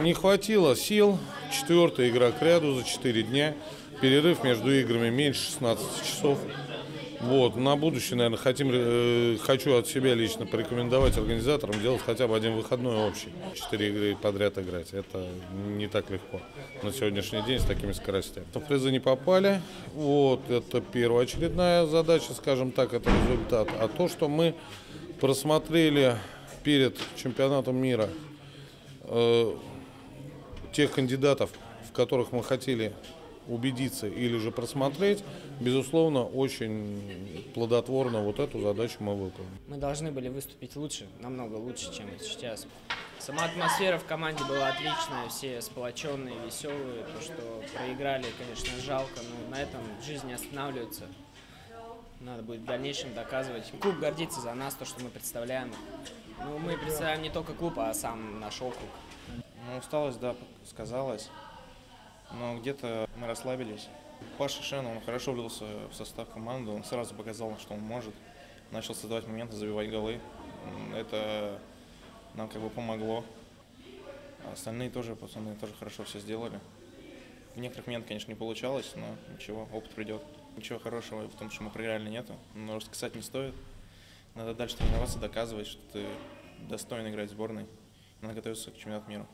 Не хватило сил. Четвертая игра к ряду за 4 дня. Перерыв между играми меньше 16 часов. Вот, на будущее, наверное, хотим, э, хочу от себя лично порекомендовать организаторам делать хотя бы один выходной общий. Четыре игры подряд играть. Это не так легко на сегодняшний день с такими скоростями. В призы не попали. Вот, это первоочередная задача, скажем так, это результат. А то, что мы просмотрели перед чемпионатом мира э, тех кандидатов, в которых мы хотели убедиться или же просмотреть, безусловно, очень плодотворно вот эту задачу мы выполним. Мы должны были выступить лучше, намного лучше, чем сейчас. Сама атмосфера в команде была отличная, все сплоченные, веселые. То, что проиграли, конечно, жалко, но на этом жизнь не останавливается. Надо будет в дальнейшем доказывать. Клуб гордится за нас, то, что мы представляем. Ну, мы представляем не только клуб, а сам наш округ. Ну, усталость, да, сказалась. Но где-то мы расслабились. Паша Шен, он хорошо влился в состав команды, он сразу показал, что он может. Начал создавать моменты, забивать голы. Это нам как бы помогло. Остальные тоже, пацаны, тоже хорошо все сделали. В некоторых моментах, конечно, не получалось, но ничего, опыт придет. Ничего хорошего в том, что мы проиграли, нету. Но раскисать не стоит. Надо дальше тренироваться, доказывать, что ты достоин играть в сборной. Надо готовиться к чемпионату мира.